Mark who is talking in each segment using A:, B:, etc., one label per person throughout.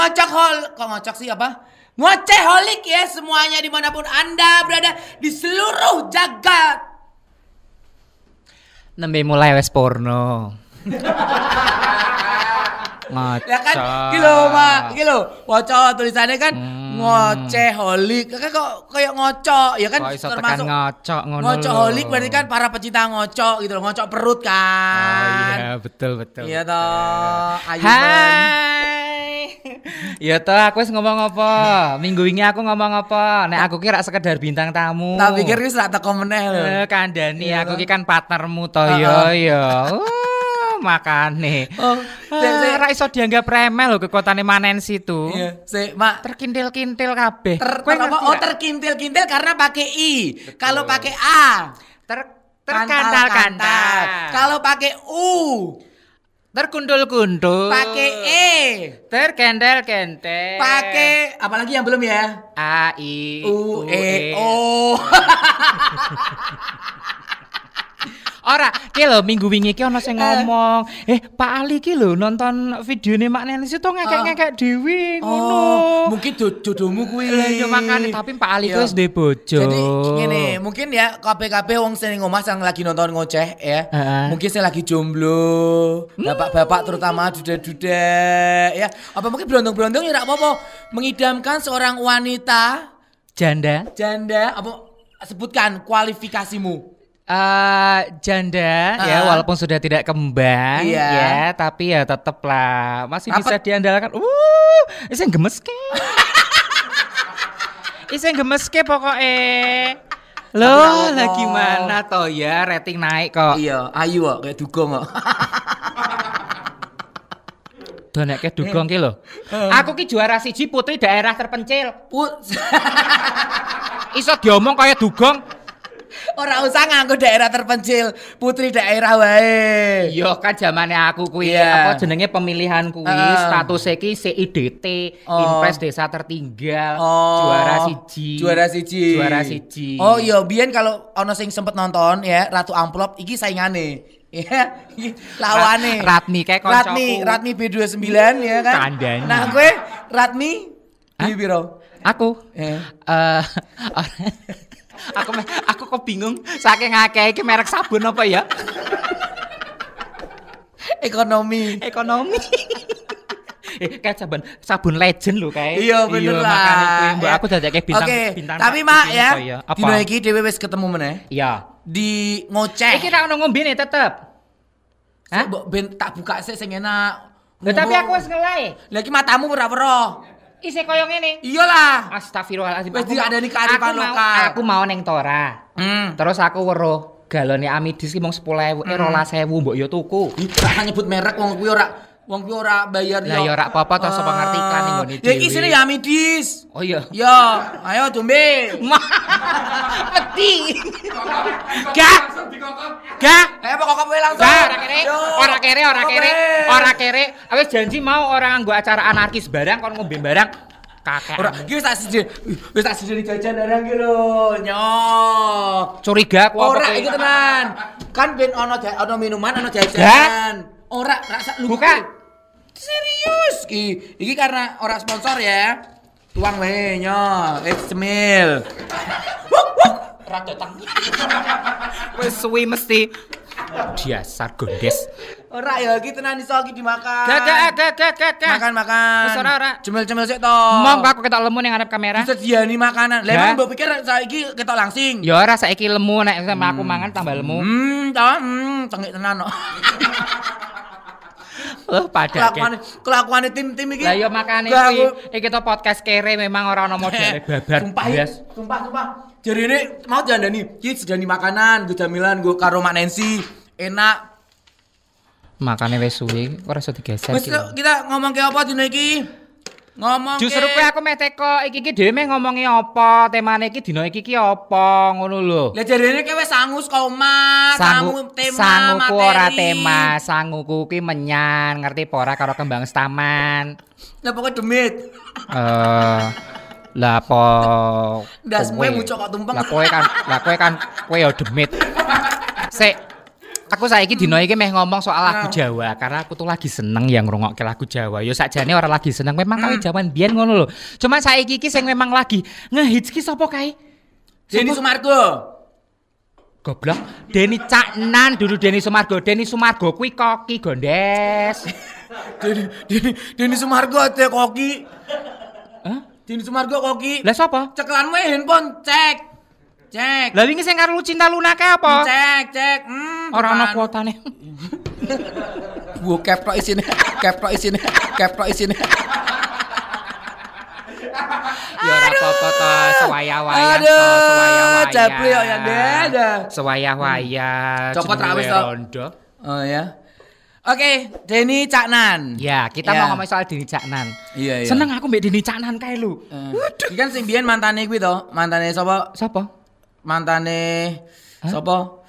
A: ngocok hol kok ngocok sih apa? Ngoceholik ya semuanya di mana pun anda berada di seluruh jagat.
B: Nembe mulai wes porno. Ngocok.
A: Ya kan, gitu mak, gitu. Ngocok tulisannya kan
B: Hmm.
A: ngoceholik. Kan kok kayak ngocok, ya kan
B: Kok tekan ngocok ngono
A: Ngocoholik
B: lho.
A: berarti kan para pecinta ngocok gitu loh, ngocok perut
B: Oh
A: kan.
B: iya, betul betul.
A: Iya toh.
B: Hai. Ya toh aku wis ngomong apa? Minggu ini aku ngomong apa? Nek aku kira sekedar bintang tamu.
A: Tak pikir wis tak teko meneh lho.
B: Eh, kandani
A: Iya
B: aku
A: toh.
B: ki kan partnermu toh ya ya. Uh, makane.
A: Oh.
B: Ah, Ora iso dianggap remeh lho kekuatane manen situ.
A: Iya, sik, Mak.
B: Terkintil-kintil kabeh.
A: Ter, ter- apa? Oh, terkintil-kintil karena pakai i. Kalau pakai a,
B: ter terkantal-kantal.
A: Kalau pakai u,
B: terkundul-kundul.
A: pakai e,
B: terkentel-kentel.
A: pakai apalagi yang belum ya?
B: A I
A: U e o.
B: Ora, ki lho minggu wingi ki ana sing ngomong, "Eh, Pak Ali ki lho nonton videone Mak Nenis itu ngekek-ngekek dhewe ngono."
A: Oh, mungkin do- jodohmu kuwi.
B: Lah yo makane tapi Pak Ali
A: Iya.
B: ku wis duwe bojo.
A: Jadi ngene, mungkin ya KPKP wong sing ngomah yang lagi nonton ngoceh ya. Mungkin sing lagi jomblo, bapak-bapak terutama duda-duda ya. Apa mungkin berondong-berondong ya apa-apa mengidamkan seorang wanita
B: janda.
A: janda apa sebutkan kualifikasimu.
B: Eh janda ya
A: Ah.
B: walaupun sudah tidak kembang
A: Iya.
B: ya tapi ya tetep lah masih bisa
A: Apa-
B: diandalkan. Uh, iseng gemes ke. iseng gemes ke pokoknya. Loh,
A: apa-apa.
B: lah gimana toh ya rating naik kok.
A: Iya, ayu kok kayak dugong kok.
B: Donek dugong ki lho. Aku ki juara siji putri daerah terpencil.
A: Put.
B: Iso diomong kayak dugong.
A: Ora usah nganggo daerah terpencil, putri daerah wae.
B: Yo kan zamane aku kuwi
A: Iya.
B: apa jenenge pemilihan kuwi
A: Heeh.
B: status iki CIDT
A: Oh.
B: Impres Desa Tertinggal
A: Oh,
B: juara siji.
A: Juara siji.
B: Juara siji.
A: Oh iya, biyen kalau ono sing sempet nonton ya Ratu Amplop iki saingane. Ya, lawane.
B: Rat- Ratmi kayak koncoku.
A: Ratmi, Ratmi B29 ya kan.
B: Kandani.
A: Nah, gue Ratmi di biro.
B: Aku
A: Eh.
B: eh aku aku kok bingung saking akeh iki merek sabun apa ya?
A: Ekonomi.
B: Ekonomi. eh kayak sabun sabun legend lho kayak.
A: Iya bener lah.
B: makane kuwi mbok
A: Ya.
B: aku dadekke bintang
A: Oke,
B: bintang.
A: tapi mak ya,
B: kaya. Apa?
A: dino iki dhewe wis ketemu meneh
B: Iya.
A: di ngoceh.
B: Iki ra ono ngombe nih tetep. Hah?
A: Mbok ben tak buka sik sing enak.
B: Tapi aku wis ngelai.
A: Lagi matamu ora weruh.
B: Isih koyo ngene.
A: Iyalah.
B: Astagfirullahaladzim.
A: Wis diadani
B: mau-
A: kearifan
B: aku mau-
A: lokal.
B: Aku mau neng Tora.
A: Hmm.
B: Terus aku weruh galone Amidis ki mung 10.000, eh 12.000 mbok yo tuku.
A: Ih, nyebut merek wong kuwi ora wong kuwi ora bayar
B: Lah ya ora apa-apa toh sapa ngerti iklan ning nggone
A: Ya iki sini ya Midis.
B: Oh iya.
A: Yo, ayo dombe.
B: Mati. Gak. Gak.
A: Ayo pokok kowe langsung.
B: Gak, ora kere, ora kere, ora kere, ora kere. Awis janji mau orang nggo acara anarkis barang kon ngombe barang kakek.
A: Ora, iki wis tak siji. Wis tak siji jajan barang ki lho. Nyo.
B: Curiga aku apa
A: Ora iki tenan. Kan ben ono ono minuman, ono jajan. Ora, rasa lu.
B: Buka.
A: Serius ki. Iki karena ora sponsor ya. Tuang wae nyo. Eh cemil.
B: Ora datang. Wis suwi mesti dasar gondes.
A: Ora ya iki tenan iso iki dimakan.
B: Gak gak gak gak gak.
A: Makan makan.
B: Wis ora, ora.
A: Cemil-cemil sik to.
B: Mong aku ketok lemu ning ngarep kamera.
A: Disediani makanan. Lah emang mbok pikir saiki ketok langsing.
B: Ya ora saiki lemu nek sama aku mangan tambah lemu.
A: Hmm, ta, hmm, tengik tenan kok.
B: Oh, pada
A: Kelakuan kelakuan tim-tim iki.
B: Lah ya makane
A: aku-
B: iki to podcast kere memang ora ono modele babar.
A: Sumpah, sumpah, sumpah. Jadi ini mau jandani, iki sedani makanan, gue jamilan, gue karo Mak Nancy, enak.
B: Makane wis suwi ora iso digeser.
A: Kita ngomong ke apa iki? Ngomong
B: Justru kowe aku meh teko iki ki dhewe meh ngomongi apa, temane iki dina iki ki apa ngono lho.
A: Lah ini kayak sangus kau mas,
B: Sangu,
A: tema,
B: sanguku ora tema, sanguku ki menyan, ngerti apa ora karo kembang staman.
A: Lah pokoknya demit.
B: Eh lah apa
A: Ndas
B: kowe?
A: mucuk kok tumpeng.
B: Lah kowe kan lah kowe kan kowe ya demit. Sik Aku saiki dino iki meh ngomong soal lagu Jawa karena aku tuh lagi seneng yang ngrungokke lagu Jawa. Yo sakjane ora lagi seneng memang kali jaman biyen ngono lho. Cuma saiki iki sing memang lagi ngehits ki sapa kae?
A: Denny Sumargo.
B: Goblok. Deni Caknan dulu Deni Sumargo. Deni Sumargo kuwi koki gondes.
A: Denny Denny Denny Sumargo ada koki.
B: Hah?
A: Denny Sumargo koki.
B: Lah sapa?
A: Cekelanmu handphone cek. Cek.
B: Lah wingi sing karo Lucinta Luna kae apa?
A: Cek, cek. Hmm,
B: Ora ana
A: bukan.
B: kuotane.
A: Bu keprok isine, keprok isine, keprok isine.
B: Ya ora apa-apa to, sewaya-waya to,
A: Aduh,
B: sewaya-waya.
A: jable kok ya, Dada.
B: Sewaya-waya.
A: Copot
B: jenenge
A: rawis to. Oh ya. Oke, Denny Caknan.
B: Ya, kita mau ngomong soal Deni Caknan.
A: Iya, iya.
B: Seneng aku mbek Deni Caknan kae lho.
A: Iki kan sing biyen mantane kuwi to, mantane sapa?
B: Sapa?
A: Mantane sapa?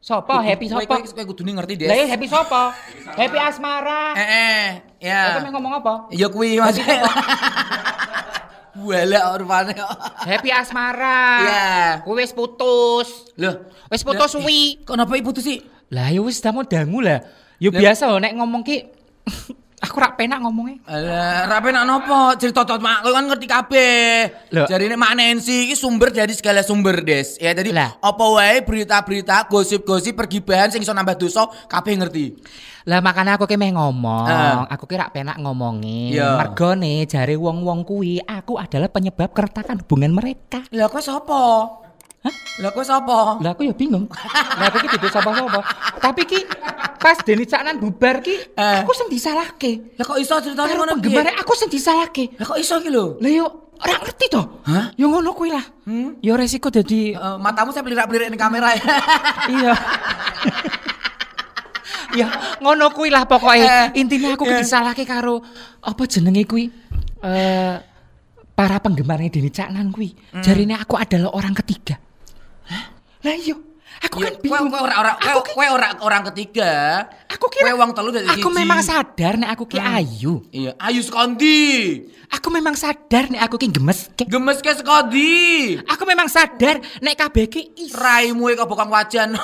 B: Sapa? Happy sapa?
A: Kowe kudune ngerti.
B: Lah ya happy sapa? Happy Asmara.
A: Eh, eh, ya.
B: kowe ngomong apa?
A: Ya kuwi Mas. Wala rupane.
B: Happy Asmara.
A: Iya.
B: Kowe wis putus.
A: Loh,
B: Wis putus suwi.
A: kok kenapa ibu tuh sih?
B: Lah ya wis damu dangu lah. Ya biasa lho nek ngomong ki aku rak penak ngomongnya.
A: Alah, rapi nak nopo? Cerita tot mak, kan ngerti kabeh.
B: Loh.
A: Jadi ini mak Nancy iki sumber dari segala sumber, Des. Ya, jadi
B: Lah.
A: apa wae berita-berita, gosip-gosip, pergibahan sing iso nambah dosa, kabeh ngerti.
B: Lah makanya aku ki meh ngomong,
A: Ah.
B: aku ki rak penak ngomongi.
A: Iya.
B: Mergone jare wong-wong kuwi aku adalah penyebab keretakan hubungan mereka.
A: Lah kowe sapa?
B: Hah?
A: Lah kowe sapa?
B: Lah aku ya bingung. Lah aku ki duduk sapa-sapa. Tapi ki pas Deni Caknan bubar ki,
A: Eh.
B: aku sing disalahke.
A: Lah kok iso ceritane ngono
B: penggemar
A: piye?
B: aku sing disalahke.
A: Lah kok iso ki lho?
B: Lah yo ora ngerti to.
A: Hah?
B: Ya ngono kuwi lah.
A: Hmm?
B: Ya resiko dadi
A: Eh, matamu saya pelirak-pelirik ning kamera ya.
B: iya. ya ngono kuwi lah pokoke.
A: Eh,
B: Intinya aku
A: eh.
B: disalahke karo apa jenenge kuwi? Eh para penggemarnya Deni Caknan kuwi.
A: Hmm.
B: Jarine aku adalah orang ketiga. Lah iya, aku
A: Ya,
B: kan bingung.
A: kowe ora ora kowe kowe ora orang ketiga.
B: Aku kira
A: kowe wong telu dari
B: Aku memang sadar nek aku ki ayu.
A: Iya, ayu sekondi.
B: Aku memang sadar nek aku ki gemes.
A: Gemes ke sekondi.
B: Aku memang sadar nek kabeh ki.
A: Raimu kok bokong wajan.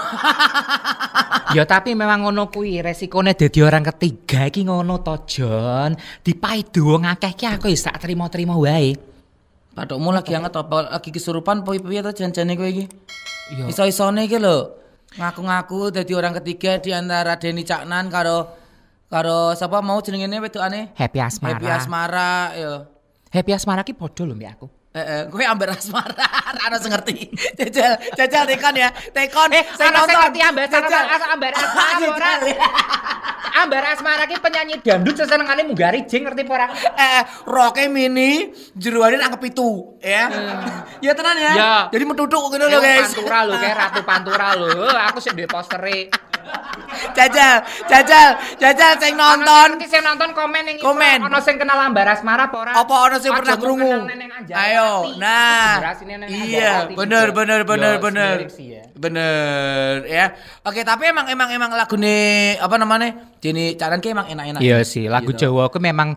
B: Ya tapi memang ngono kuwi resikone dadi orang ketiga iki ngono to, Jon. Dipaidu wong akeh ki aku ya sak trimo-trimo wae.
A: Padokmu lagi anget apa lagi kesurupan apa piye to janjane kowe iki?
B: Iya.
A: Iso-isone iki lho. Ngaku-ngaku dadi orang ketiga di antara Denny Caknan karo karo sapa mau jenengene wedokane?
B: Happy Asmara.
A: Happy Asmara ya.
B: Happy Asmara ki padha lho mbek aku.
A: Eh, eh, kowe ambil asmara, ana sing ngerti. Jajal, jajal tekon ya. Tekon
B: Eh,
A: sing
B: ana sing ngerti ambar
A: Jajal.
B: ambar asmara? Ambar asmara ki penyanyi dangdut sesenengane munggari jing ngerti apa ora?
A: Eh, roke mini, jeruane nang kepitu, ya. Ya tenan ya.
B: Ya.
A: Jadi metuduk ngono lho, guys.
B: Pantura lho kayak ratu pantura lho. Aku sik duwe postere.
A: Jajal, jajal, jajal sing nonton.
B: Nanti sing nonton komen yang
A: Komen.
B: Ono sing kenal ambar asmara apa ora?
A: Apa ono sing pernah krungu?
B: Anjarati.
A: Ayo, nah. Iya,
B: Anjarati
A: bener bener bener bener.
B: ya.
A: Bener ya. Oke, tapi emang emang emang lagune apa namanya? Jadi caran ki emang enak-enak.
B: Iya sih, lagu
A: Gitu.
B: Jawa aku memang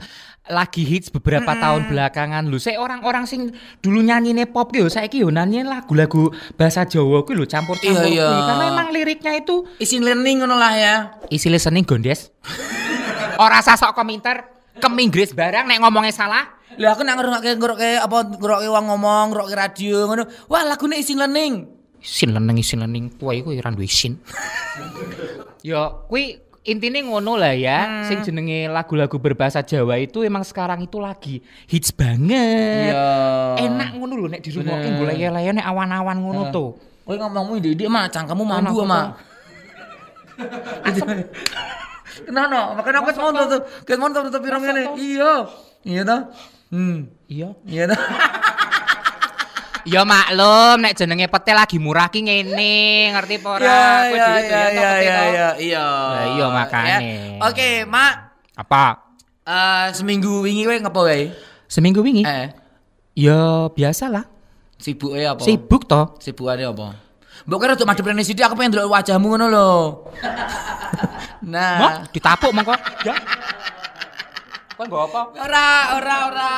B: lagi hits beberapa tahun belakangan lho. Saya orang-orang sing dulu nyanyine pop ki yo saiki yo nyanyi lagu-lagu bahasa Jawa kuwi lho campur-campur
A: Iya, iya.
B: Karena emang liriknya itu
A: Isin learning ngono lah ya.
B: isi listening gondes. Ora sasok komentar ke Inggris barang nek ngomongnya salah.
A: Lah aku nak ngerokke ngerokke apa ngerokke wong ngomong, ngerokke radio ngono. Wah, lagune isin learning.
B: Isin leneng isin kuwi kuwi ora duwe isin. Yo kuwi intine ngono lah ya. Sing jenenge lagu-lagu berbahasa Jawa itu emang sekarang itu lagi hits banget.
A: Iya.
B: Enak ngono lho nek dirungokke golek-leye nek awan-awan ngono
A: Heeh.
B: tuh.
A: Kowe ngomongmu ide-ide mah cangkemmu mambu
B: Kenapa,
A: mah. Kenapa? Makanya aku mau tuh, kan mau tuh pirang ini. Iya. Iya toh? Hmm.
B: Iya.
A: Iya toh?
B: Ya maklum nek jenenge pete lagi murah ki ngene, ngerti apa ora?
A: Iya,
B: Kowe
A: iya,
B: dhewe
A: iya,
B: doyan to
A: iya,
B: pete
A: iya,
B: to?
A: iya, iya.
B: Lah, iya, makanya.
A: Ya. Oke, Mak.
B: Apa?
A: Eh, seminggu wingi kowe ngepo wae?
B: Seminggu wingi?
A: Eh,
B: Ya biasalah.
A: sibuk ya apa?
B: Sibuk toh.
A: Sibukane apa? Mbok kira untuk madhep rene sithik aku pengen ndelok wajahmu ngono lho. nah.
B: Mau ditapuk mongko. Ya. Kok nggo apa?
A: Ora, ora, ora.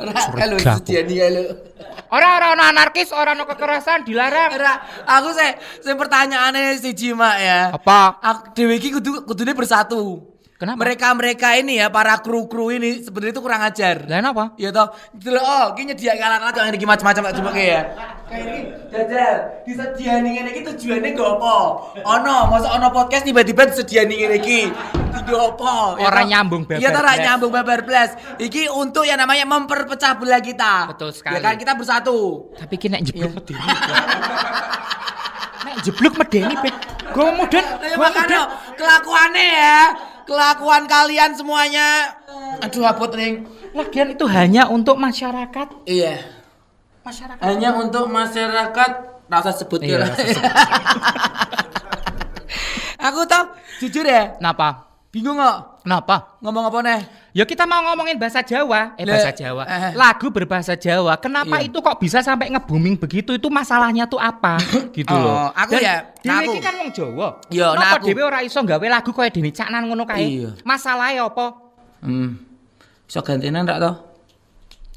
A: Ora. Halo,
B: Curiga aku.
A: Sudiani halo.
B: Ora ora ono anarkis, ora ono kekerasan, dilarang.
A: Ora, aku sih, sing pertanyaannya si Jima ya.
B: Apa?
A: Aku dewe iki kudu kudune bersatu.
B: Kenapa?
A: Mereka-mereka ini ya, para kru-kru ini sebenarnya itu kurang ajar.
B: Lah apa?
A: Iya toh, gitu oh, gini dia kalah-kalah jangan iki macam-macam tak coba kayak ya. Kayak ini, jajal, disediani ngene iki tujuannya gak apa? Ono, masa ono podcast tiba-tiba disediani ngene iki. Tiga apa?
B: Ora nyambung babar
A: Iya toh, ora
B: blas.
A: nyambung babar blas. Iki untuk yang namanya memperpecah belah kita.
B: Betul sekali.
A: Ya kan kita bersatu.
B: Tapi ki nek jeblok medeni. nek jeblok medeni. Gue mudun,
A: Ya
B: gue
A: makanya kelakuannya ya, kelakuan kalian semuanya. Aduh abot ring.
B: Lagian itu hanya untuk masyarakat.
A: Iya.
B: Masyarakat.
A: Hanya untuk masyarakat rasa sebut
B: Iya,
A: ya. Aku tuh jujur ya,
B: Kenapa?
A: Bingung kok
B: Kenapa?
A: ngomong apa nih?
B: Ya kita mau ngomongin bahasa Jawa, eh
A: Lah,
B: bahasa Jawa,
A: eh.
B: lagu berbahasa Jawa. Kenapa
A: Iya.
B: itu kok bisa sampai nge-booming begitu? Itu masalahnya tuh apa? gitu
A: Oh,
B: loh.
A: aku ya,
B: Dhewe
A: nah aku.
B: iki kan wong Jawa.
A: Iya, nah aku.
B: dhewe ora iso gawe lagu kaya Deni Caknan ngono kae?
A: Iya.
B: Masalahnya apa?
A: Hmm. Bisa gantian rak toh?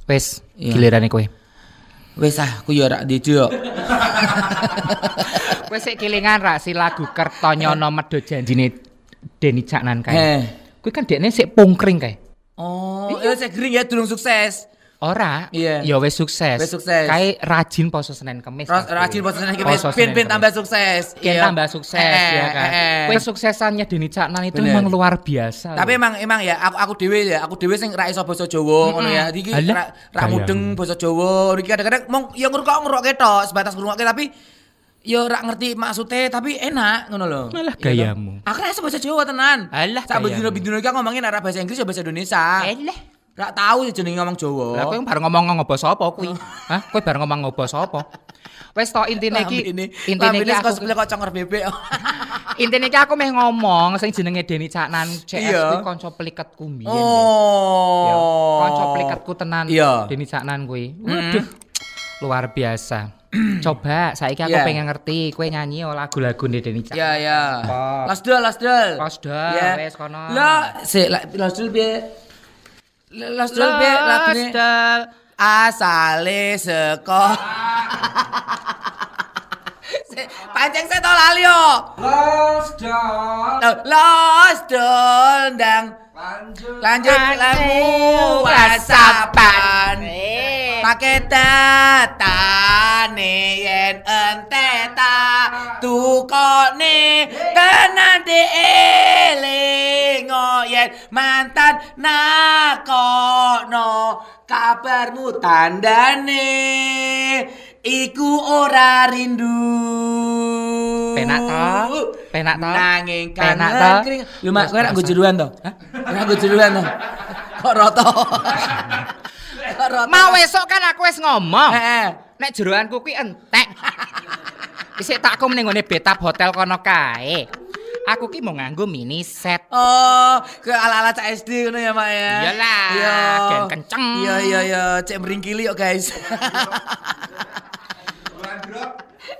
B: Wes,
A: Iya.
B: giliran kowe.
A: Wes ah, aku ya rak dijo.
B: Kowe sik kelingan ra si lagu Kertonyono Medho Janjine Deni Caknan kae.
A: Eh.
B: Kowe kan dekne sik pungkring kae.
A: Oh, ya saya gering ya durung sukses.
B: Ora,
A: Iya.
B: ya wis sukses.
A: Wis sukses.
B: Kae rajin poso Senin.
A: Ras-
B: kabeh.
A: Rajin
B: Poso
A: pin
B: Senin
A: pin
B: Kemis.
A: tambah sukses. Iya.
B: tambah sukses
A: Eh,
B: ya kan.
A: eh, eh.
B: Kesuksesannya Deni Caknan itu
A: Bener.
B: memang luar biasa.
A: Tapi
B: loh.
A: emang emang ya aku aku dhewe ya, aku dhewe sing ra iso basa Jawa ngono ya. Iki ra ra mudeng basa Jawa. Iki kadang-kadang mong ya ngrungok ngrungok ketok sebatas ngrungokke tapi ya ora ngerti maksudnya tapi enak ngono lho.
B: Alah,
A: Iya toh.
B: gayamu.
A: Aku ra iso basa Jawa tenan.
B: Alah,
A: Sak
B: gayamu.
A: bendino-bendino iki ngomongin arah bahasa Inggris ya bahasa Indonesia.
B: Elah.
A: Ra tahu ya jenenge ngomong Jawa.
B: Lah kowe bareng ngomong ngopo sapa kuwi? Hah? Kowe bareng ngomong ngopo sapa? Wes to intine iki intine iki aku
A: sebelah kok congor bebek.
B: intine iki aku meh ngomong sing jenenge Deni Caknan CS
A: Iya.
B: kuwi kanca pliketku mbiyen. Ya.
A: Oh.
B: Kanca pliketku tenan
A: Iya.
B: Deni Caknan kuwi. Waduh. Luar biasa. Coba saiki aku
A: Iya.
B: pengen ngerti kowe nyanyi oh lagu-lagu Deni Caknan.
A: Ya ya.
B: Apa?
A: Las dol, las dol.
B: Las dol,
A: Ya.
B: wes kono.
A: Lah, sik la- las dol piye? La- Las dol piye lagune?
B: Lasdal.
A: Asale seko. Sik, Pancing saya to lali yo. Los Los dol ndang lanjut lagu whatsappan pakai data nih yen ente ta. Tukone tenan dielingo yen. Mantan nakono kabarmu tandane iku ora rindu.
B: Penak to? Penak to?
A: nanging
B: Penak to?
A: lu mak kowe rak nggo jeruan to? Hah? Rak nggo jeruan to? Kok roto
B: Mau esok kan aku wis ngomong.
A: Heeh.
B: Nek jeroanku kuwi entek. Isik tak aku ning ngone betap hotel kono kae. Aku ki mau nganggo mini set.
A: Oh, ke ala-ala cak SD ngono ya, Mak ya.
B: Iyalah,
A: Iya.
B: gen kenceng.
A: Iya, iya, iya, cek meringkili yuk, guys.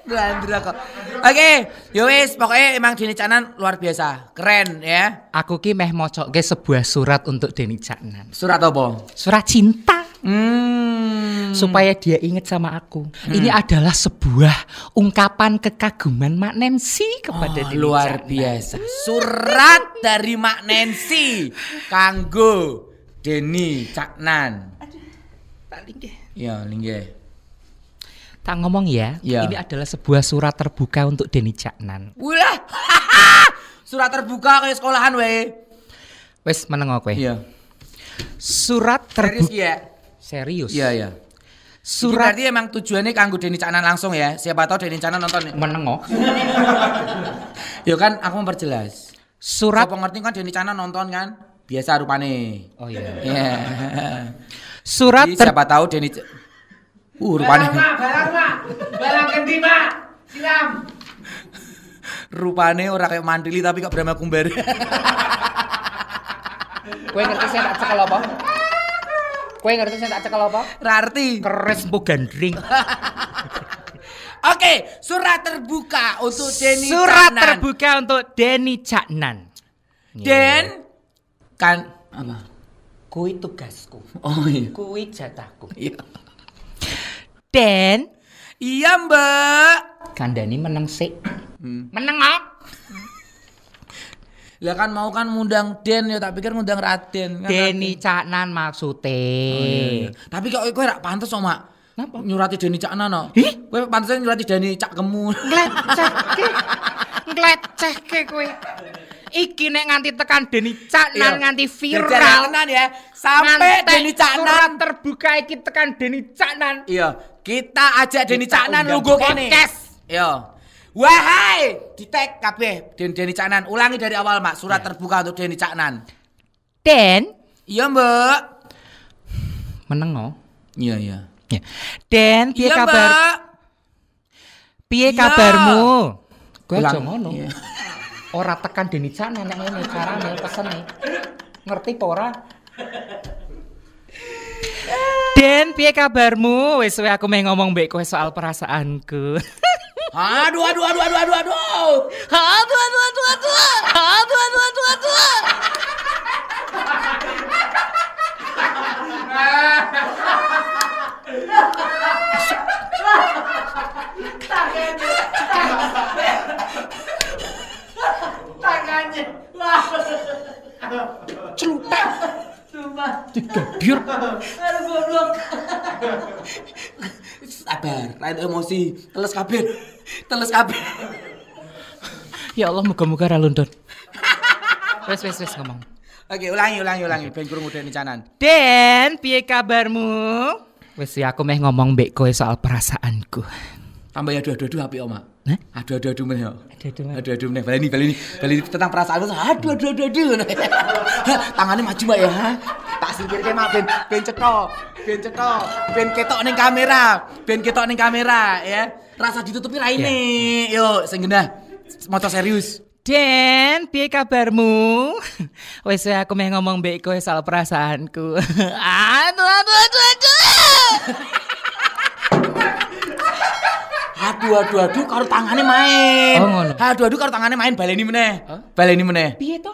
A: Belandra kok. Oke, yo wis, pokoknya emang Dini Canan luar biasa. Keren ya.
B: Aku ki meh mocoke sebuah surat untuk Deni Caknan.
A: Surat apa?
B: Surat cinta.
A: Hmm.
B: Supaya dia ingat sama aku. Ini adalah sebuah ungkapan kekaguman Mak Nancy kepada
A: Oh, luar biasa. Surat dari Mak Nancy kanggo Deni Caknan.
B: Deh.
A: Ya, linggih.
B: Tak ngomong ya,
A: Iya.
B: ini adalah sebuah surat terbuka untuk Deni Caknan.
A: Wih Surat terbuka kayak sekolahan weh.
B: Wes meneng kowe.
A: Iya.
B: Surat terbuka
A: ya?
B: Serius.
A: Iya, iya.
B: Surat
A: Berarti emang tujuannya kanggo Deni Caknan langsung ya. Siapa tahu Deni Caknan nonton.
B: menengo.
A: Ya kan aku memperjelas.
B: Surat
A: Siapa ngerti kan Deni Caknan nonton kan? Biasa rupane.
B: Oh iya.
A: Iya.
B: Surat
A: Jadi
B: ter
A: siapa tahu Deni Uh, rupane.
C: Balang mak, balang kendi mak, siram.
A: Rupane ora kayak mandili tapi kok Brahma Kumbar.
B: Kowe ngerti saya tak cekel apa? Kowe ngerti saya tak cekel apa?
A: Rarti.
B: Keres mbok gandring.
A: Oke, surat terbuka untuk Deni
B: Surat
A: Caknan.
B: terbuka untuk Deni Caknan.
A: Den kan apa?
B: Kui tugasku.
A: Oh iya.
B: Kui jatahku.
A: Iya.
B: Den,
A: Iya, Mbak.
B: kandani meneng sik.
A: Hmm.
B: Meneng ah.
A: Lah kan mau kan ngundang Den ya, tak pikir ngundang Raden. Kan
B: Deni Caknan maksudnya.
A: Oh, iya, iya. Tapi kok kowe rak pantes kok, Mak.
B: Napa?
A: Nyurati Deni Caknan no.
B: Ih?
A: Kowe pantesnya nyurati Deni Cak Kemu.
B: Nglecehke. Nglecehke kowe. Iki nek nganti tekan Deni Caknan
A: Iya.
B: nganti viral.
A: tenan ya. Sampai Deni Caknan.
B: terbuka iki tekan Deni Caknan.
A: Iya, kita ajak Deni Caknan lugu kene. Iya. Wahai, di tag kabeh Den Deni Caknan. Ulangi dari awal, Mak. Surat terbuka untuk Deni Caknan.
B: Den,
A: Iya, Mbak.
B: meneng no.
A: Iya, iya.
B: Ya. Den, piye
A: Iya,
B: kabar?
A: Mbak.
B: Piye
A: Iya.
B: kabarmu?
A: Ulang.
B: aja ngono.
A: Iya.
B: Ora tekan Deni Caknan nek ngene carane pesene. Ngerti apa ora? Den, piye kabarmu? Wis aku meh ngomong mbek kowe soal perasaanku.
A: Aduh, aduh, aduh, aduh, aduh, aduh.
B: Aduh, aduh, aduh, aduh. Aduh, aduh, aduh, aduh.
C: Tangannya.
B: Celutek.
C: Sumpah.
B: Digabyur.
C: Aduh goblok.
A: Sabar, lain emosi. Teles kabeh. Teles kabeh.
B: Ya Allah, muga-muga ra lundun. Wes wes wes ngomong.
A: Oke, ulangi, ulangi, ulangi. Ben krungu Deni Caknan.
B: Den, piye kabarmu? Wes ya aku meh ngomong mbek kowe soal perasaanku.
A: Tambah ya aduh-aduh apik, Om, Mak.
B: Hah?
A: Aduh, aduh, aduh meneh.
B: Meneh.
A: Aduh, aduh meneh. Baleni, baleni. Baleni tentang perasaan aduh, aduh, aduh, aduh. Tangannya maju, Mbak ya. Tak singkirke Mak ben ben cetha, ben cetha, ben ketok ning kamera, ben ketok ning kamera ya. Rasa ditutupi raine. Yuk, sing genah. Moto serius.
B: Den, piye kabarmu? Wes aku meh ngomong mbek kowe soal perasaanku. aduh, aduh, aduh, aduh.
A: Aduh, aduh, aduh, karo tangannya main.
B: Oh, ngono.
A: Aduh, aduh, karo tangannya main. Baleni meneh. Baleni meneh.
B: Piye to?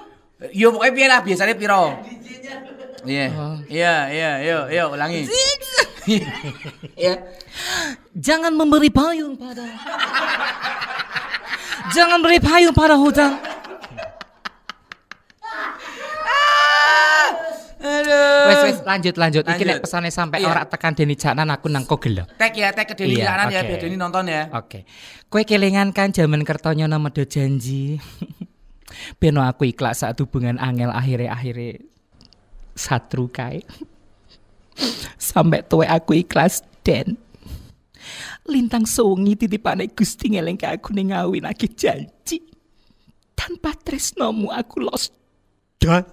A: Yo pokoknya piye lah, biasanya piro. Iya.
B: Oh.
A: Iya, iya, yo, yo, ulangi. Iya.
B: Jangan memberi payung pada Jangan beri payung pada hutan.
A: Aduh.
B: Wes wes lanjut lanjut. Iki
A: Lanjut.
B: nek pesane sampai
A: Iya.
B: ora tekan Deni Caknan aku nang kogel.
A: Tag ya, tag ke Deni
B: Iya,
A: Caknan ya,
B: oke.
A: biar Deni nonton ya.
B: Oke. Kowe kelingan kan jaman Kertonyono medo janji. Beno aku ikhlas saat hubungan angel akhire-akhire satru kae. Sampai tuwe aku ikhlas den. Lintang sungi titipane Gusti ngeleng ke aku ning ngawin aku janji. Tanpa tresnomu aku lost dol.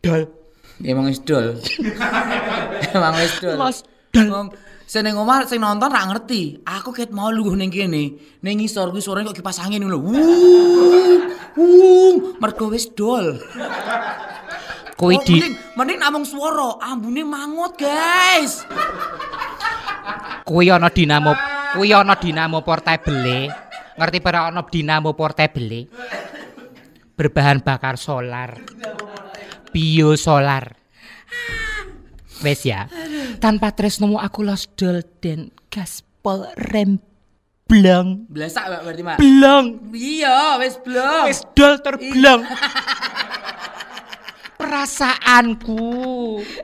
B: Dol.
A: Emang wis dol. Emang wis dol.
B: Lost dol.
A: Ning omah sing nonton ra ngerti. Aku ket mau lungguh ning kene. Ning ngisor kuwi suarane kok kipas angin ngono lho. Wuh. Wuh, mergo wis dol.
B: Kowe
A: Oh,
B: di
A: mending, mending namung swara, ambune mangut, guys.
B: kuwi ana dinamo kuwi ana dinamo portable ngerti para ana dinamo portable berbahan bakar solar bio solar wes ya. Tanpa tresnomu aku lost dol dan gaspol rem blong
A: Blesak berarti, Mak.
B: blong
A: Iya, wis blong.
B: wes dol terblong perasaanku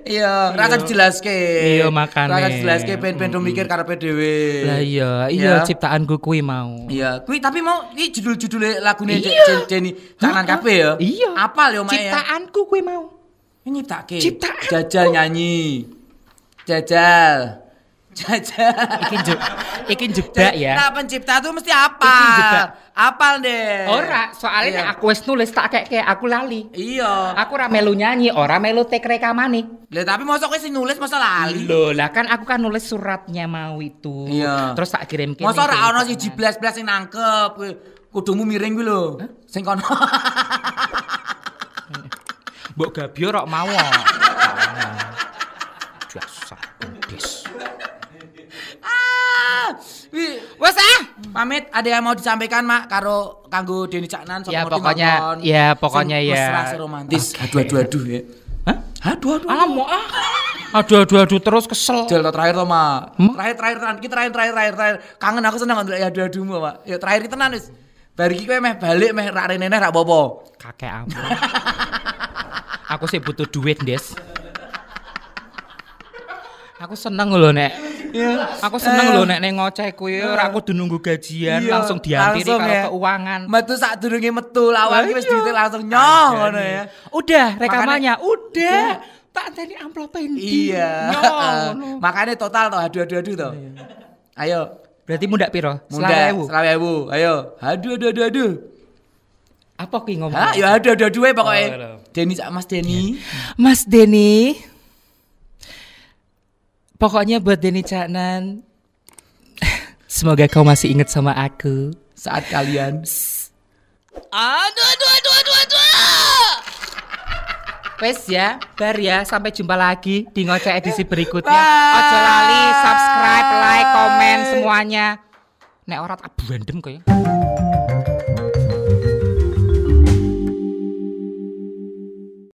A: Iya, rasa dijelaske.
B: Iya, makane.
A: Rasa dijelaske ben-ben do mikir karepe dhewe.
B: lah iya iya ciptaanku kuwi mau
A: Iya, kuwi tapi mau iki judul-judul lagune
B: Iya.
A: Dek Deni Canan kabeh ya.
B: iya
A: Apal ya.
B: ciptaanku kuwi mau
A: nyiptake.
B: Ciptaan.
A: Jajal nyanyi. Jajal. Jajal.
B: Iki juk, iki jebak ya.
A: Nah, pencipta tuh mesti apa?
B: Iki jebak.
A: Apal deh.
B: Ora, soalnya
A: Iya.
B: aku wis nulis tak kayak kayak aku lali.
A: Iya.
B: Aku ora melu nyanyi, ora melu tek rekamane.
A: Lah tapi mosok sing nulis masa lali.
B: Loh, lah kan aku kan nulis suratnya mau itu.
A: Iya.
B: Terus tak kirim
A: Masa ora ono siji blas-blas sing nangkep. Kudumu miring kuwi lho. Sing kono.
B: Mbok Gabio rok mau. Biasa, bis.
A: Ah, wi,
B: Wes ah.
A: pamit ada yang mau disampaikan mak karo kanggo Deni Caknan
B: Ya,
A: ngerti
B: pokoknya-
A: nonton.
B: ya, pokoknya
A: Sing
B: ya.
A: mesra, romantis
B: Oke.
A: aduh aduh aduh ya
B: Hah?
A: aduh aduh
B: Ah, mau ah. Aduh aduh aduh terus kesel.
A: Jel terakhir to, Mak.
B: Hmm?
A: Terakhir terakhir terakhir kita terakhir terakhir terakhir terakhir. Kangen aku seneng ndelok ya adu-adumu, Mak. Ya terakhir tenan wis. Bar iki kowe meh balik meh rak rene rak apa-apa.
B: Kakek ampun. Aku sih butuh duit, Des. Aku seneng loh nek. Aku seneng loh nek nek ngoceh kuwi ora kudu nunggu gajian
A: Iya,
B: langsung diantiri
A: langsung
B: karo
A: ya.
B: keuangan.
A: Metu sak durunge metu lawang iki wis duite langsung nyoh ngono ya.
B: Udah rekamannya, udah. Tak tadi amplop endi.
A: Iya.
B: Ngono.
A: Makanya total to adu-adu-adu to. Ayo,
B: Berarti mundak piro?
A: selawe ewu. Ayo, adu adu adu adu.
B: Apa ki ngomong?
A: Hah, ya adu adu adu wae
B: Oh,
A: pokoke.
B: iya.
A: Deni sak Mas Deni.
B: Mas Denny. Pokoknya buat Denny Caknan. Semoga kau masih ingat sama aku.
A: Saat kalian
B: Aduh, aduh, aduh, aduh, aduh. Wes ya, bar ya. Sampai jumpa lagi di ngoceh edisi berikutnya.
A: Bye.
B: Ojo lali, subscribe, like, komen semuanya. Nek ora tak bandem kok ya.